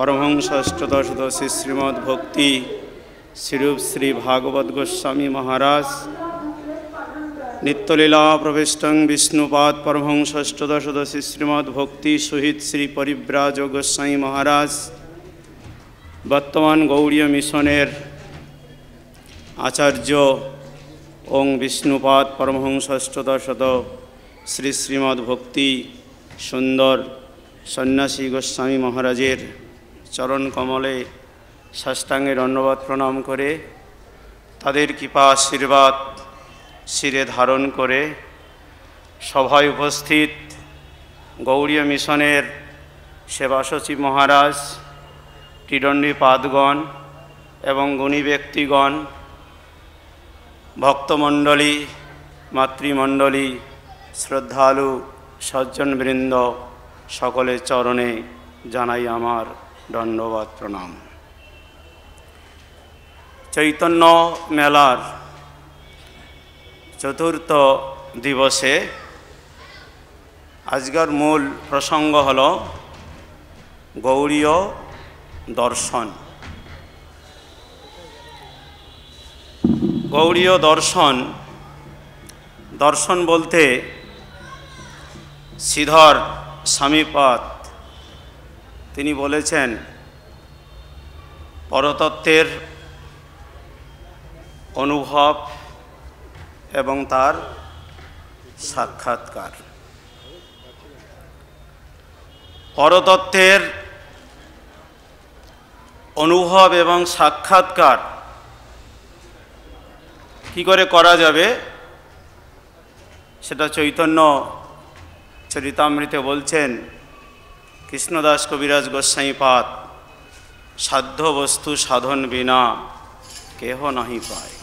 পরমহংস অষ্টদশদশী শ্রীমদ্ ভক্তি শ্রীরূপ শ্রী ভাগবত গোস্বামী মহারাজ। নিত্যলীলা প্রবিষ্টং বিষ্ণুপাদ পরমহংস অষ্টদশদশী শ্রীমদ্ ভক্তি সহিত শ্রী পরিব্রাজ গোস্বামী মহারাজ। বর্তমান গৌড়ীয় মিশনের আচার্য ওং বিষ্ণুপাদ পরমহংস অষ্টদশত শ্রী শ্রীমদ্ ভক্তি সুন্দর সন্ন্যাসী গোস্বামী মহারাজের চরণ কমলে সাষ্টাঙ্গের ধন্যবাদ প্রণাম করে, তাদের কৃপা আশীর্বাদ শিরে ধারণ করে, সভায় উপস্থিত গৌরীয় মিশনের সেবা সচিব মহারাজ টিডণ্ডী পাদগণ এবং গুণী ব্যক্তিগণ, ভক্তমণ্ডলী, মাতৃমণ্ডলী, শ্রদ্ধালু, সজ্জনবৃন্দ সকলের চরণে জানাই আমার দণ্ডবাদ প্রণাম চৈতন্য মেলার চতুর্থ দিবসে আজকের মূল প্রসঙ্গ হল গৌড়ীয় দর্শন। গৌড়ীয় দর্শন দর্শন বলতে শ্রীধর স্বামীপাদ তিনি বলেছেন, পরতত্ত্বের অনুভব এবং তার সাক্ষাৎকার। পরতত্ত্বের অনুভব এবং সাক্ষাৎকার কি করে করা যাবে? সেটা চৈতন্য চরিতামৃতে বলছেন কৃষ্ণদাস কবিরাজ গোস্বাই পাত, সাধ্য বস্তু সাধন বিনা কেহ নাহি পায়।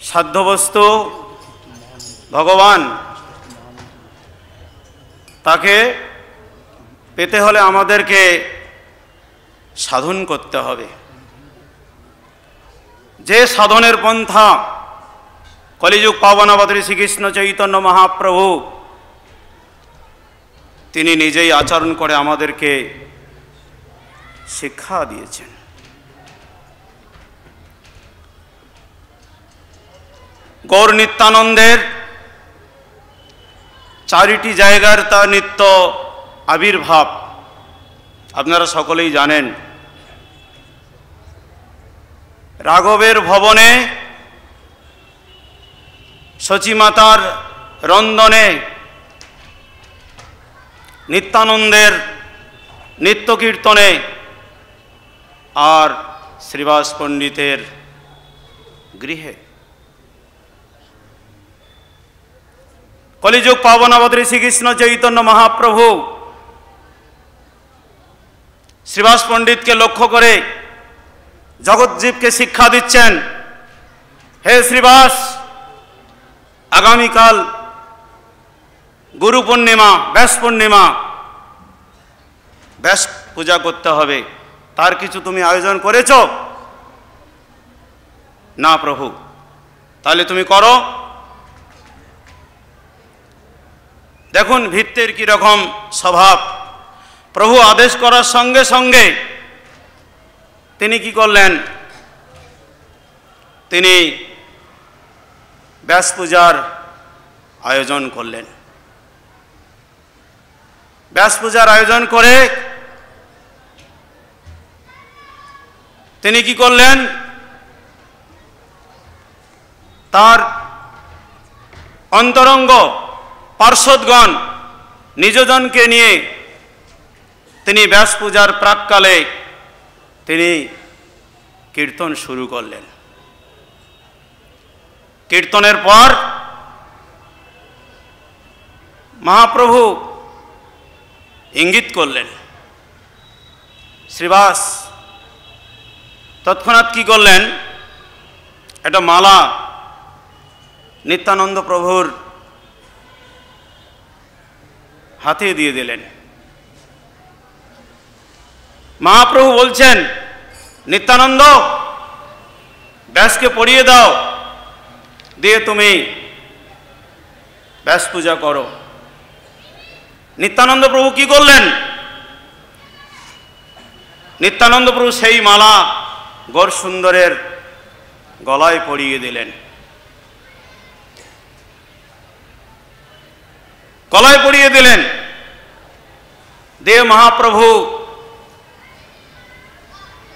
সাধ্য বস্তু ভগবান, তাকে পেতে হলে আমাদেরকে সাধন করতে হবে। যে সাধনের পন্থা, কলিযুগ পাবনাবতী শ্রীকৃষ্ণ চৈতন্য মহাপ্রভু তিনি নিজেই আচরণ করে আমাদেরকে শিক্ষা দিয়েছেন। গৌর নিত্যানন্দের চারিটি জায়গার তা নিত্য আবির্ভাব আপনারা সকলেই জানেন। রাঘবের ভবনে সচিমাতার রন্দনে নিত্যানন্দের নিত্য কীর্তনে আর শ্রীবাস পণ্ডিতের গৃহে। কলিযুগ পাবনাবদ্রী শ্রীকৃষ্ণ চৈতন্য মহাপ্রভু শ্রীবাস পণ্ডিতকে লক্ষ্য করে জগৎজীবকে শিক্ষা দিচ্ছেন, হে শ্রীবাস, আগামীকাল গুরু পূর্ণিমা, ব্যাস পূর্ণিমা। ব্যাস পূজা করতে হবে। তার কিছু তুমি আয়োজন করেছ? না প্রভু। তাহলে তুমি করো। দেখুন, ভিত্তের কীরকম স্বভাব। প্রভু আদেশ করার সঙ্গে সঙ্গে তিনি কি করলেন? তিনি ব্যাস পূজার আয়োজন করলেন। ব্যাস পূজার আয়োজন করে তিনি কি করলেন? তার অন্তরঙ্গ পার্শ্বদগণ, নিজজনকে নিয়ে তিনি ব্যাস পূজার প্রাককালে তিনি কীর্তন শুরু করলেন। কীর্তনের পর মহাপ্রভু ইঙ্গিত করলেন। শ্রীবাস, তৎক্ষণাৎ কি করলেন? একটা মালা নিত্যানন্দ প্রভুর হাতে দিয়ে দিলেন। মহাপ্রভু বলছেন, নিত্যানন্দ, ব্যাসকে পড়িয়ে দাও, দিয়ে তুমি ব্যাস পূজা করো। নিত্যানন্দ প্রভু কি করলেন? নিত্যানন্দ প্রভু সেই মালা গড় সুন্দরের গলায় পরিয়ে দিলেন। গলায় পরিয়ে দিলেন। দেব মহাপ্রভু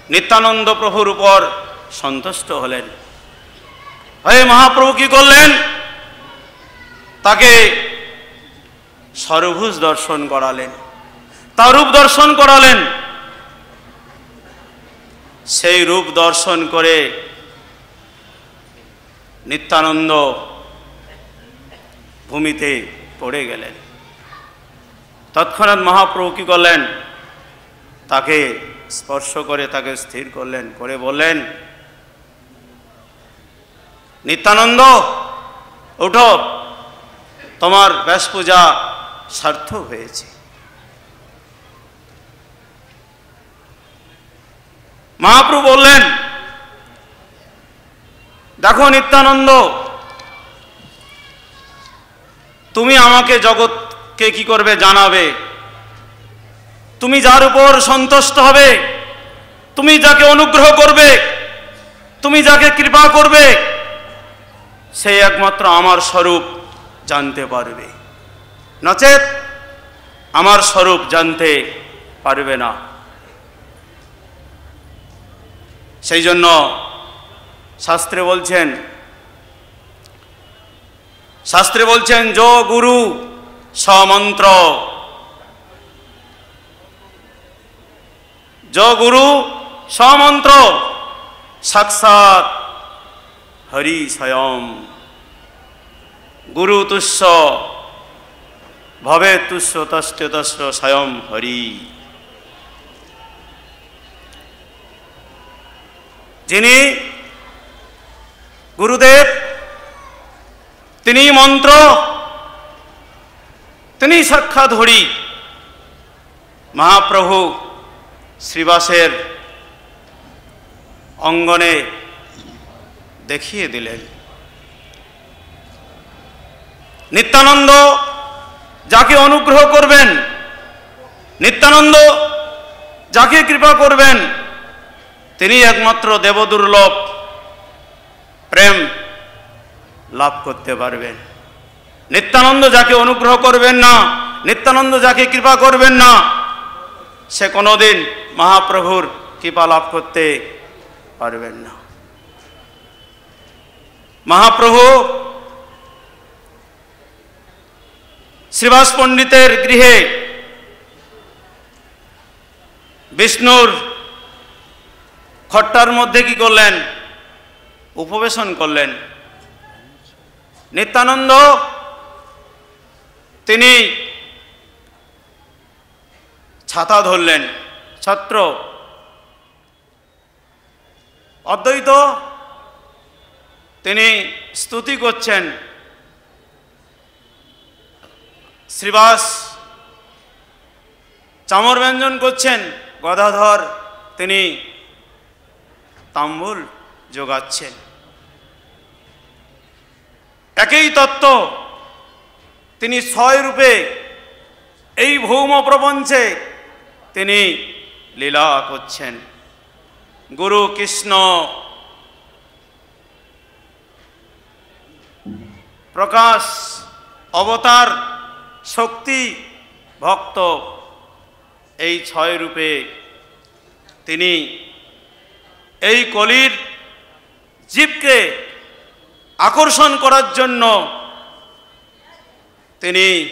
নিত্যানন্দ প্রভুর উপর সন্তুষ্ট হলেন। হয়ে মহাপ্রভু কি করলেন? তাকে সরভুজ দর্শন করালেন। তার রূপ দর্শন করালেন। সেই রূপ দর্শন করে নিত্যানন্দ ভূমিতে পড়ে গেলেন। তৎক্ষণাৎ মহাপ্রভু কি করলেন? তাকে স্পর্শ করে, তাকে স্থির করলেন, করে বললেন, নিত্যানন্দ, ওঠো। তোমার ব্যাস পূজা সার্থক হয়েছে। মহাপ্রভু বললেন, দেখো নিত্যানন্দ, তুমি আমাকে জগৎকে কি করবে জানাবে? তুমি যার উপর সন্তুষ্ট হবে, তুমি যাকে অনুগ্রহ করবে, তুমি যাকে কৃপা করবে সেই একমাত্র আমার স্বরূপ জানতে পারবে। নচেত আমার স্বরূপ জানতে পারবে না। সেই জন্য শাস্ত্রে বলছেন শাস্ত্রে বলছেন, যো গুরু সমন্ত্র যো গুরু সমন্ত্র সাক্ষাৎ হরি স্বয়ং। গুরু তুষ্য ভবে তুষ্য তষ্ট তস্য স্বয়ং হরি। যিনি গুরুদেব, তিনি মন্ত্র, তিনি সাক্ষাৎ হরি, মহাপ্রভু শ্রীবাসের অঙ্গনে দেখিয়ে দিলেন। নিত্যানন্দ যাকে অনুগ্রহ করবেন, নিত্যানন্দ যাকে কৃপা করবেন, তিনি একমাত্র দেবদুর্লভ প্রেম লাভ করতে পারবেন। নিত্যানন্দ যাকে অনুগ্রহ করবেন না, নিত্যানন্দ যাকে কৃপা করবেন না, সে কোনোদিন মহাপ্রভুর কৃপা লাভ করতে পারবেন না। মহাপ্রভু শ্রীবাস পণ্ডিতের গৃহে বিষ্ণুর খট্টার মধ্যে কি করলেন? উপবেশন করলেন। নিত্যানন্দ তিনি ছাতা ধরলেন, ছাত্র। অদ্বৈত তিনি স্তুতি করছেন। শ্রীবাস, চামর ব্যঞ্জন করছেন। গদাধর, তিনি তাম্বুল যোগাচ্ছেন। একই তত্ত্ব তিনি ছয় রূপে এই ভৌম প্রপঞ্চে তিনি লীলা করছেন। গুরু কৃষ্ণ প্রকাশ, অবতার শক্তি ভক্ত এই ছয় রূপে তিনি এই কলির জীবকে আকর্ষণ করার জন্য তিনি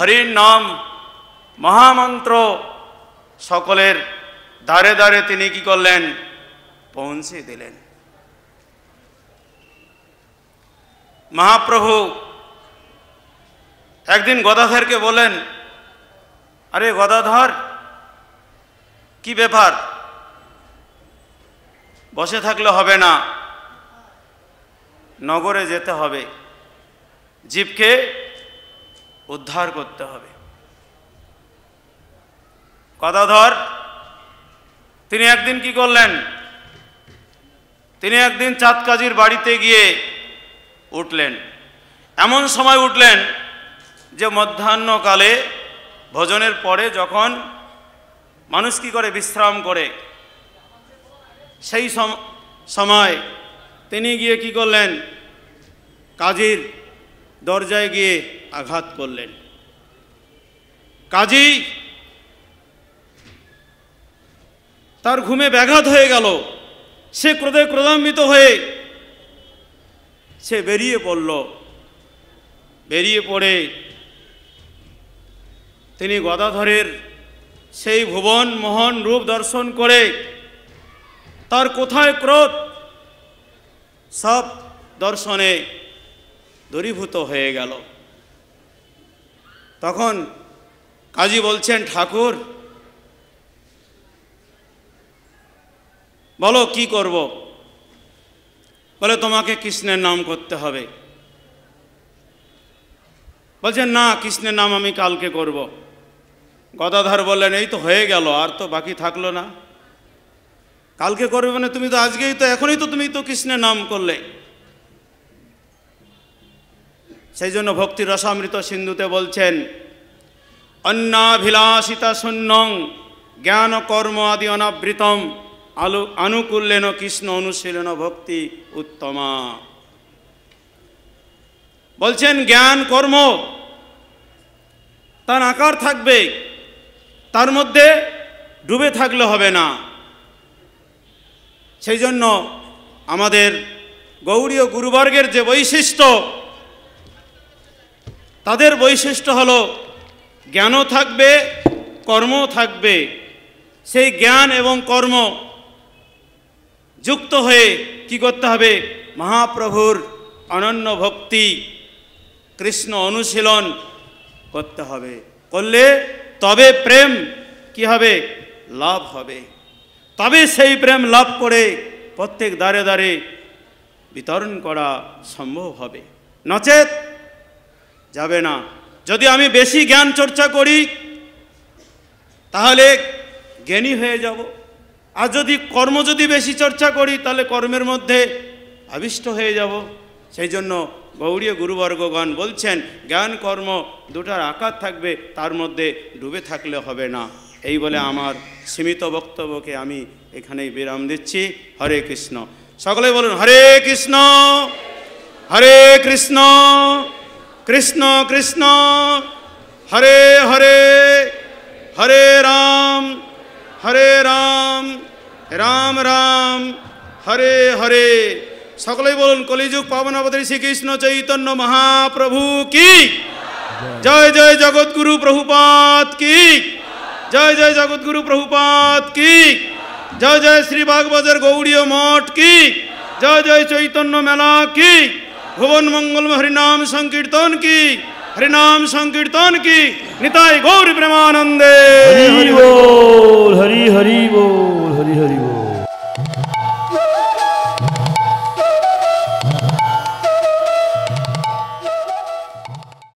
হরির নাম মহামন্ত্র সকলের দ্বারে দ্বারে তিনি কি করলেন? পৌঁছে দিলেন। মহাপ্রভু একদিন গদাধরকে বলেন, আরে গদাধর, কি ব্যাপার? বসে থাকলে হবে না। নগরে যেতে হবে। জীবকে উদ্ধার করতে হবে। গদাধর, তিনি একদিন কি করলেন? তিনি একদিন চাঁদ কাজীর বাড়িতে গিয়ে উঠলেন। এমন সময় উঠলেন যে মধ্যাহ্নকালে ভোজনের পরে যখন মানুষ কি করে বিশ্রাম করে, সেই সম- সময় তিনি গিয়ে কি করলেন? কাজীর দরজায় গিয়ে আঘাত করলেন। কাজী তার ঘুমে ব্যাঘাত হয়ে গেল। সে ক্রোধে ক্রোধান্বিত হয়ে সে বেরিয়ে পড়ল। বেরিয়ে পড়ে তিনি গদাধরের সেই ভুবন মোহন রূপ দর্শন করে তার কোথায় ক্রোধ? সব দর্শনে দূরীভূত হয়ে গেল। তখন কাজী বলছেন, ঠাকুর, বলো কি করব? বলে, তোমাকে কৃষ্ণের নাম করতে হবে। বলছেন না, কৃষ্ণের নাম আমি কালকে করব। গদাধর বললেন, এই তো হয়ে গেল, আর তো বাকি থাকল না। কালকে করবে মানে তুমি তো আজকেই তো, এখনই তো তুমি তো কৃষ্ণের নাম করলে। সেই জন্য ভক্তি রসামৃত সিন্ধুতে বলছেন, অন্নাভিলাষিতা শূন্যং, জ্ঞান কর্ম আদি অনাবৃতম, আলু, আনুকূল্যেন কৃষ্ণ অনুশীলন ভক্তি উত্তমা। বলছেন, জ্ঞান, কর্ম। তার আকার থাকবে, তার মধ্যে ডুবে থাকলে হবে না। সেই জন্য আমাদের গৌড়ীয় গুরুবর্গের যে বৈশিষ্ট্য, তাদের বৈশিষ্ট্য হলো, জ্ঞানও থাকবে, কর্মও থাকবে। সেই জ্ঞান এবং কর্ম যুক্ত হয়ে কি করতে হবে? মহাপ্রভুর অনন্য ভক্তি কৃষ্ণ অনুশীলন করতে হবে। করলে তবে প্রেম কি হবে? লাভ হবে। তবে সেই প্রেম লাভ করে প্রত্যেক দ্বারে দ্বারে বিতরণ করা সম্ভব হবে। নচেত যাবে না। যদি আমি বেশি জ্ঞান চর্চা করি, তাহলে জ্ঞানী হয়ে যাব। আর যদি কর্ম যদি বেশি চর্চা করি, তাহলে কর্মের মধ্যে আবিষ্ট হয়ে যাব। সেই জন্য গৌড়ীয় গুরুবর্গগণ বলছেন, জ্ঞান, কর্ম দুটার আকার থাকবে, তার মধ্যে ডুবে থাকলে হবে না। এই বলে আমার সীমিত বক্তব্যকে আমি এখানেই বিরাম দিচ্ছি। হরে কৃষ্ণ। সকলে বলুন, হরে কৃষ্ণ হরে কৃষ্ণ কৃষ্ণ কৃষ্ণ, হরে হরে হরে রাম হরে রাম রাম রাম, হরে হরে। সকলেই বলুন, কলিযুগ পাবন অবতারী শ্রীকৃষ্ণ চৈতন্য মহাপ্রভু কি? জয় জয় জগৎগুরু প্রভুপাত কি? জয় জয় জগৎগুরু প্রভুপাত কি? জয় জয় শ্রী বাগবাজার গৌড়ীয় মঠ কি? জয় জয় চৈতন্য মেলা কি? ভুবন মঙ্গল হরিনাম সংকীর্তন কি? হরিনাম সংকীর্তন কি? নিতাই গৌরী প্রেমানন্দে। হরি হরি বল, হরি হরি বল।